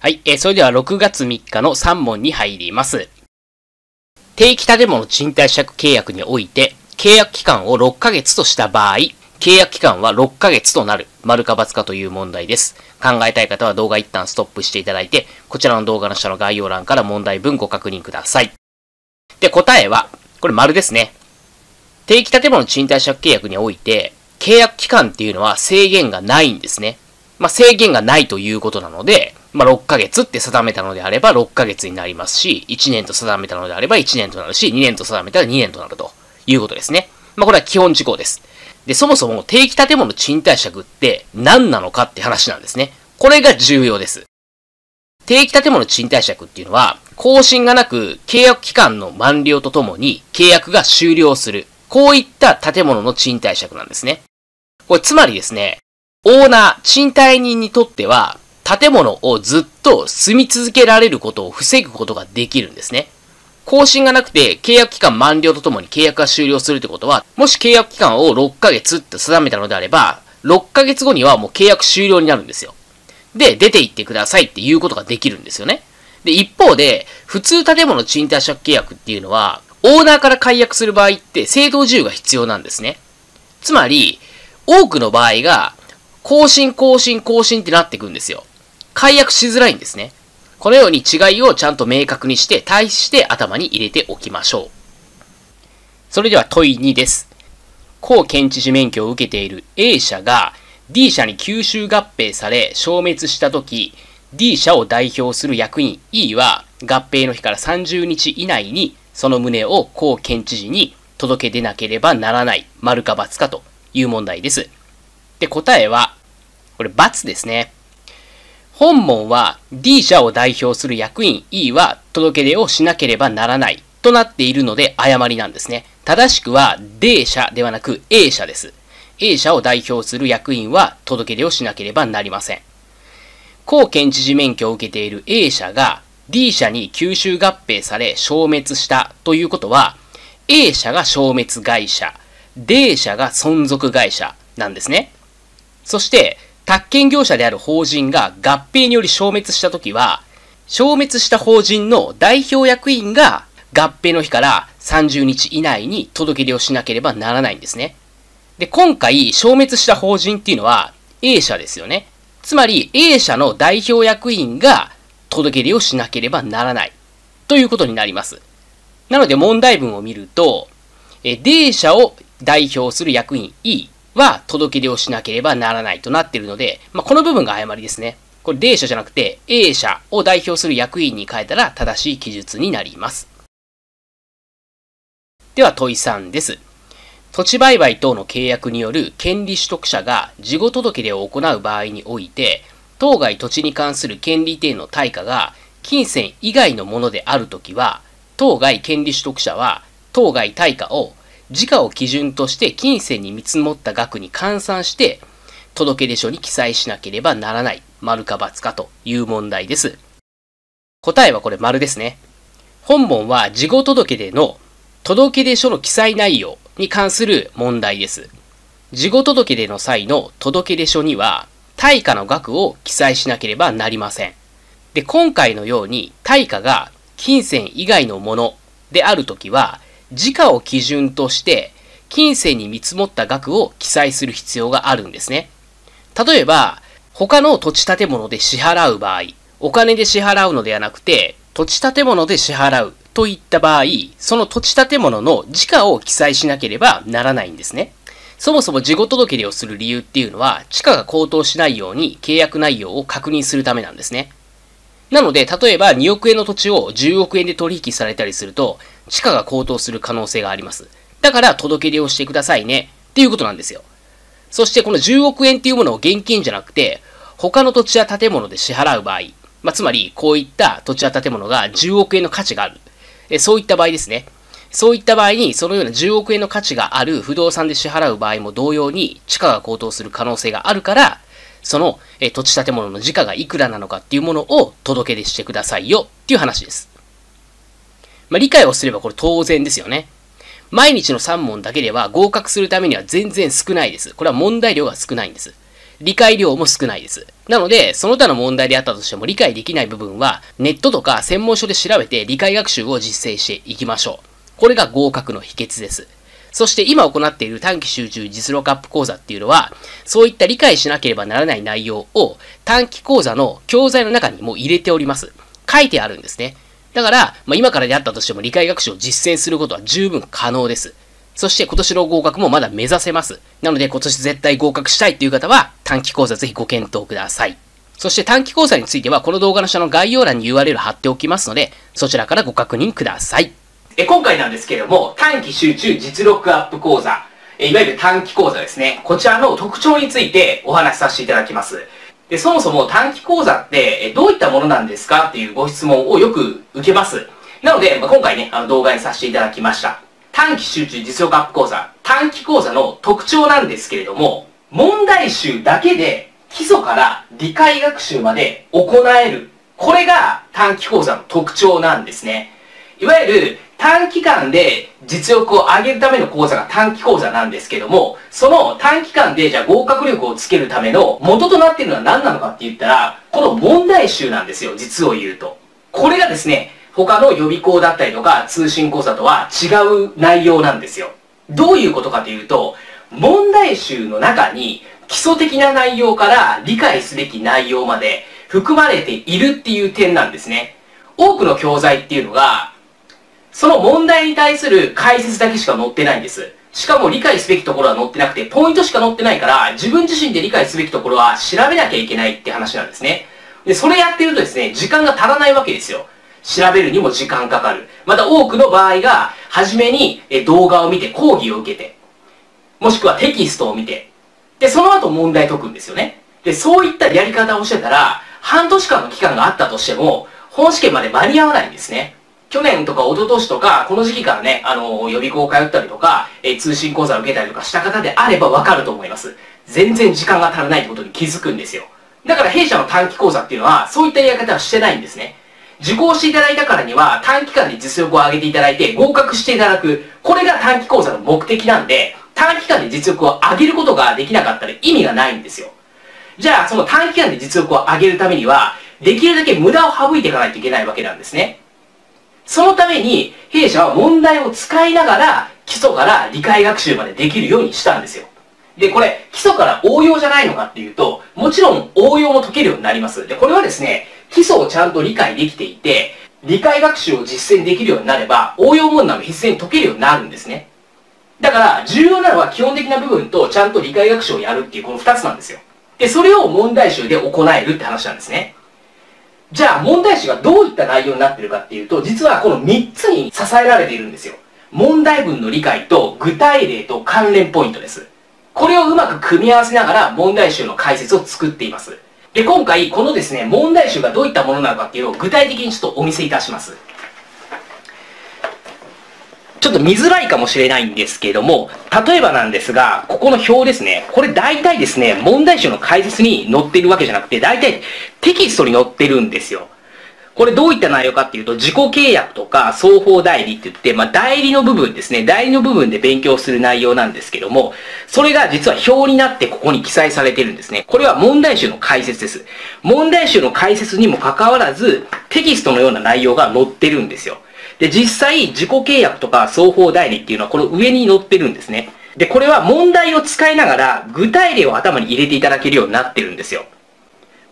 はい、えーそれでは6月3日の3問に入ります。定期建物賃貸借契約において、契約期間を6ヶ月とした場合、契約期間は6ヶ月となる、丸か×かという問題です。考えたい方は動画一旦ストップしていただいて、こちらの動画の下の概要欄から問題文ご確認ください。で、答えは、これ丸ですね。定期建物賃貸借契約において、契約期間っていうのは制限がないんですね。まあ、制限がないということなので、まあ、6ヶ月って定めたのであれば6ヶ月になりますし、1年と定めたのであれば1年となるし、2年と定めたら2年となるということですね。まあ、これは基本事項です。で、そもそも定期建物賃貸借って何なのかって話なんですね。これが重要です。定期建物賃貸借っていうのは、更新がなく契約期間の満了とともに契約が終了する。こういった建物の賃貸借なんですね。これつまりですね、オーナー、賃貸人にとっては、建物をずっと住み続けられることを防ぐことができるんですね。更新がなくて契約期間満了とともに契約が終了するってことは、もし契約期間を6ヶ月って定めたのであれば、6ヶ月後にはもう契約終了になるんですよ。で、出て行ってくださいっていうことができるんですよね。で、一方で、普通建物賃貸借契約っていうのは、オーナーから解約する場合って正当自由が必要なんですね。つまり、多くの場合が、更新更新更新ってなってくんですよ。解約しづらいんですね。このように違いをちゃんと明確にして、対して頭に入れておきましょう。それでは問い2です。高検知事免許を受けている A 社が D 社に吸収合併され消滅したとき、D 社を代表する役員 E は合併の日から30日以内にその旨を高検知事に届け出なければならない、丸か×かという問題です。で、答えは、これ×ですね。本文は D 社を代表する役員 E は届け出をしなければならないとなっているので誤りなんですね。正しくは D 社ではなく A 社です。A 社を代表する役員は届け出をしなければなりません。高検知事免許を受けている A 社が D 社に吸収合併され消滅したということは A 社が消滅会社、D 社が存続会社なんですね。そして、宅建業者である法人が合併により消滅したときは、消滅した法人の代表役員が合併の日から30日以内に届け出をしなければならないんですね。で、今回消滅した法人っていうのは A 社ですよね。つまり A 社の代表役員が届け出をしなければならないということになります。なので問題文を見ると、D 社を代表する役員 E は届け出をしなければならないとなっているので、まあ、この部分が誤りですね。これ D 社じゃなくて A 社を代表する役員に変えたら正しい記述になります。では問い3です。土地売買等の契約による権利取得者が事後届出を行う場合において、当該土地に関する権利点の対価が金銭以外のものであるときは、当該権利取得者は当該対価を時価を基準として金銭に見積もった額に換算して届出書に記載しなければならない丸か×かという問題です。答えはこれ丸ですね。本文は事後届出の届出書の記載内容に関する問題です。事後届出の際の届出書には対価の額を記載しなければなりません。で、今回のように対価が金銭以外のものであるときは、時価を基準として金銭に見積もった額を記載する必要があるんですね。例えば、他の土地建物で支払う場合、お金で支払うのではなくて、土地建物で支払うといった場合、その土地建物の時価を記載しなければならないんですね。そもそも事後届出をする理由っていうのは、地価が高騰しないように契約内容を確認するためなんですね。なので、例えば2億円の土地を10億円で取引されたりすると、地価が高騰する可能性があります。だから届け出をしてくださいねっていうことなんですよ。そしてこの10億円っていうものを現金じゃなくて、他の土地や建物で支払う場合、まあ、つまりこういった土地や建物が10億円の価値がある。えそういった場合ですね。そういった場合に、そのような10億円の価値がある不動産で支払う場合も同様に、地価が高騰する可能性があるから、そのえ土地建物の時価がいくらなのかっていうものを届け出してくださいよっていう話です。まあ、理解をすればこれ当然ですよね。毎日の3問だけでは合格するためには全然少ないです。これは問題量が少ないんです。理解量も少ないです。なので、その他の問題であったとしても理解できない部分は、ネットとか専門書で調べて理解学習を実践していきましょう。これが合格の秘訣です。そして今行っている短期集中実力アップ講座っていうのは、そういった理解しなければならない内容を短期講座の教材の中にも入れております。書いてあるんですね。だから、まあ、今からであったとしても理解学習を実践することは十分可能です。そして今年の合格もまだ目指せます。なので今年絶対合格したいという方は短期講座ぜひご検討ください。そして短期講座についてはこの動画の下の概要欄に URL 貼っておきますので、そちらからご確認ください。え今回なんですけれども、短期集中実力アップ講座、いわゆる短期講座ですね。こちらの特徴についてお話しさせていただきます。で、そもそも短期講座ってどういったものなんですかっていうご質問をよく受けます。なので、まあ、今回ね、あの動画にさせていただきました。短期集中実力アップ講座、短期講座の特徴なんですけれども、問題集だけで基礎から理解学習まで行える。これが短期講座の特徴なんですね。いわゆる短期間で実力を上げるための講座が短期講座なんですけども、その短期間でじゃあ合格力をつけるための元となっているのは何なのかって言ったら、この問題集なんですよ、実を言うと。これがですね、他の予備校だったりとか通信講座とは違う内容なんですよ。どういうことかというと、問題集の中に基礎的な内容から理解すべき内容まで含まれているっていう点なんですね。多くの教材っていうのが、その問題に対する解説だけしか載ってないんです。しかも理解すべきところは載ってなくて、ポイントしか載ってないから、自分自身で理解すべきところは調べなきゃいけないって話なんですね。で、それやってるとですね、時間が足らないわけですよ。調べるにも時間かかる。また多くの場合が、はじめに動画を見て講義を受けて、もしくはテキストを見て、で、その後問題解くんですよね。で、そういったやり方をしてたら、半年間の期間があったとしても、本試験まで間に合わないんですね。去年とか一昨年とか、この時期からね、あの、予備校通ったりとか、え通信講座を受けたりとかした方であればわかると思います。全然時間が足らないってことに気づくんですよ。だから弊社の短期講座っていうのは、そういったやり方はしてないんですね。受講していただいたからには短期間で実力を上げていただいて合格していただく。これが短期講座の目的なんで、短期間で実力を上げることができなかったら意味がないんですよ。じゃあ、その短期間で実力を上げるためには、できるだけ無駄を省いていかないといけないわけなんですね。そのために、弊社は問題を使いながら、基礎から理解学習までできるようにしたんですよ。で、これ、基礎から応用じゃないのかっていうと、もちろん応用も解けるようになります。で、これはですね、基礎をちゃんと理解できていて、理解学習を実践できるようになれば、応用問題も必然に解けるようになるんですね。だから、重要なのは基本的な部分とちゃんと理解学習をやるっていうこの二つなんですよ。で、それを問題集で行えるって話なんですね。じゃあ、問題集がどういった内容になってるかっていうと、実はこの3つに支えられているんですよ。問題文の理解と具体例と関連ポイントです。これをうまく組み合わせながら問題集の解説を作っています。で、今回、このですね、問題集がどういったものなのかっていうのを具体的にちょっとお見せいたします。ちょっと見づらいかもしれないんですけれども、例えばなんですが、ここの表ですね。これ大体ですね、問題集の解説に載っているわけじゃなくて、大体テキストに載ってるんですよ。これどういった内容かっていうと、自己契約とか双方代理って言って、まあ、代理の部分ですね。代理の部分で勉強する内容なんですけども、それが実は表になってここに記載されてるんですね。これは問題集の解説です。問題集の解説にもかかわらず、テキストのような内容が載ってるんですよ。で、実際、自己契約とか双方代理っていうのはこの上に載ってるんですね。で、これは問題を使いながら具体例を頭に入れていただけるようになってるんですよ。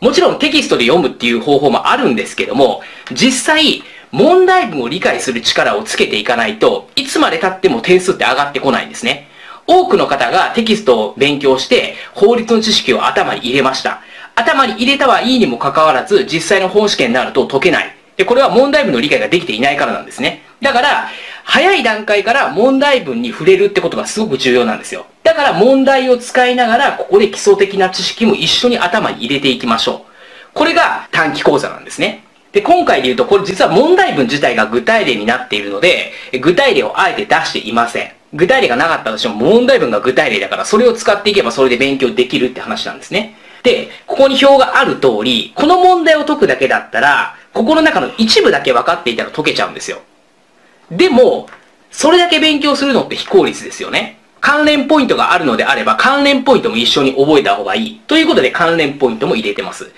もちろんテキストで読むっていう方法もあるんですけども、実際、問題文を理解する力をつけていかないといつまで経っても点数って上がってこないんですね。多くの方がテキストを勉強して法律の知識を頭に入れました。頭に入れたはいいにもかかわらず、実際の本試験になると解けない。で、これは問題文の理解ができていないからなんですね。だから、早い段階から問題文に触れるってことがすごく重要なんですよ。だから問題を使いながら、ここで基礎的な知識も一緒に頭に入れていきましょう。これが短期講座なんですね。で、今回で言うと、これ実は問題文自体が具体例になっているので、具体例をあえて出していません。具体例がなかったとしても問題文が具体例だから、それを使っていけばそれで勉強できるって話なんですね。で、ここに表がある通り、この問題を解くだけだったら、心の中の一部だけ分かっていたら解けちゃうんですよ。でも、それだけ勉強するのって非効率ですよね。関連ポイントがあるのであれば、関連ポイントも一緒に覚えた方がいい。ということで関連ポイントも入れてます。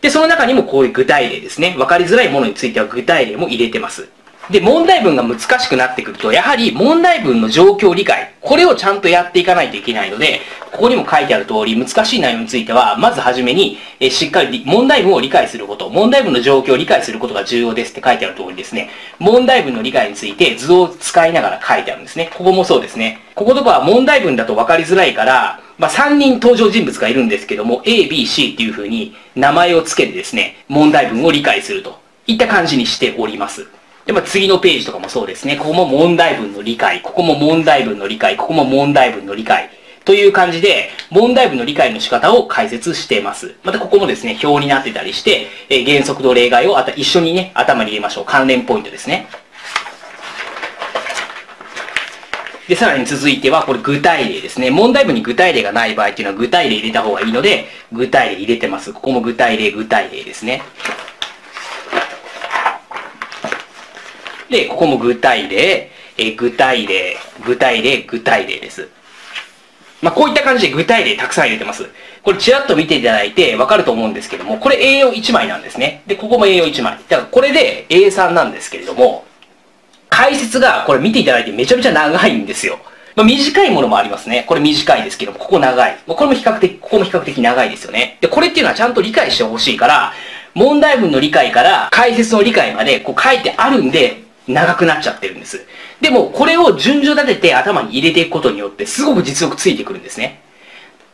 で、その中にもこういう具体例ですね。分かりづらいものについては具体例も入れてます。で、問題文が難しくなってくると、やはり問題文の状況理解、これをちゃんとやっていかないといけないので、ここにも書いてある通り、難しい内容については、まずはじめに、えしっかり問題文を理解すること、問題文の状況を理解することが重要ですって書いてある通りですね、問題文の理解について図を使いながら書いてあるんですね。ここもそうですね。こことかは問題文だと分かりづらいから、まあ、3人登場人物がいるんですけども、A、B、C っていう風に名前を付けてですね、問題文を理解するといった感じにしております。で、まあ、次のページとかもそうですね。ここも問題文の理解、ここも問題文の理解、ここも問題文の理解。という感じで、問題文の理解の仕方を解説しています。またここもですね、表になってたりして、えー、原則と例外をあた一緒にね、頭に入れましょう。関連ポイントですね。で、さらに続いては、これ具体例ですね。問題文に具体例がない場合っていうのは具体例入れた方がいいので、具体例入れてます。ここも具体例、具体例ですね。で、ここも具体例、え具体例、具体例、具体例です。まあ、こういった感じで具体例たくさん入れてます。これちらっと見ていただいてわかると思うんですけども、これ A41 枚なんですね。で、ここも A41 枚。だからこれで A3 なんですけれども、解説がこれ見ていただいてめちゃめちゃ長いんですよ。まあ、短いものもありますね。これ短いですけども、ここ長い。これも比較的、ここも比較的長いですよね。で、これっていうのはちゃんと理解してほしいから、問題文の理解から解説の理解までこう書いてあるんで、長くなっちゃってるんです。でも、これを順序立てて頭に入れていくことによって、すごく実力ついてくるんですね。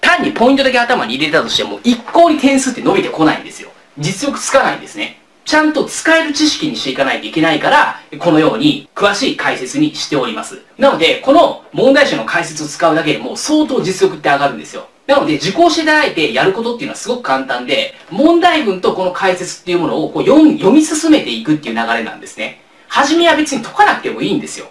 単にポイントだけ頭に入れたとしても、一向に点数って伸びてこないんですよ。実力つかないんですね。ちゃんと使える知識にしていかないといけないから、このように詳しい解説にしております。なので、この問題集の解説を使うだけでも相当実力って上がるんですよ。なので、受講していただいてやることっていうのはすごく簡単で、問題文とこの解説っていうものをこう読み進めていくっていう流れなんですね。初めは別に解かなくてもいいんですよ。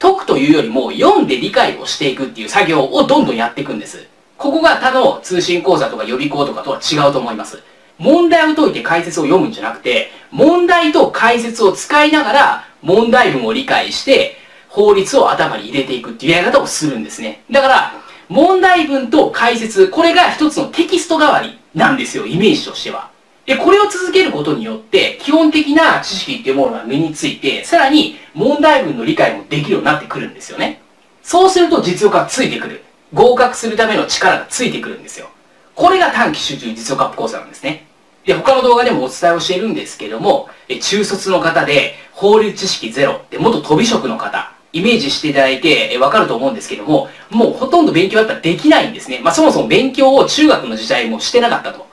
解くというよりも読んで理解をしていくっていう作業をどんどんやっていくんです。ここが他の通信講座とか予備校とかとは違うと思います。問題を解いて解説を読むんじゃなくて、問題と解説を使いながら問題文を理解して法律を頭に入れていくっていうやり方をするんですね。だから、問題文と解説、これが一つのテキスト代わりなんですよ、イメージとしては。で、これを続けることによって、基本的な知識っていうものが身について、さらに問題文の理解もできるようになってくるんですよね。そうすると実力がついてくる。合格するための力がついてくるんですよ。これが短期集中実力アップ講座なんですね。で、他の動画でもお伝えをしているんですけども、え中卒の方で、法律知識ゼロ、で、元飛び職の方、イメージしていただいて、えわかると思うんですけども、もうほとんど勉強やっぱできないんですね。まあそもそも勉強を中学の時代もしてなかったと。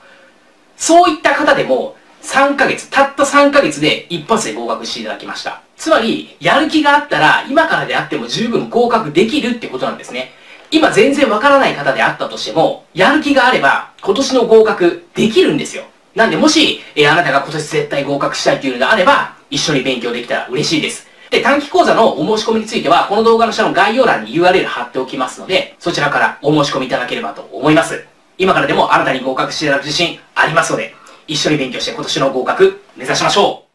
そういった方でも、3ヶ月、たった3ヶ月で一発で合格していただきました。つまり、やる気があったら、今からであっても十分合格できるってことなんですね。今全然わからない方であったとしても、やる気があれば、今年の合格できるんですよ。なんで、もし、えー、あなたが今年絶対合格したいっていうのであれば、一緒に勉強できたら嬉しいです。で、短期講座のお申し込みについては、この動画の下の概要欄に URL 貼っておきますので、そちらからお申し込みいただければと思います。今からでも新たに合格していただく自信ありますので、一緒に勉強して今年の合格目指しましょう。